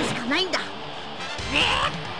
うしかないんだ。準備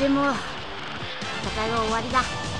でも戦いは終わりだ。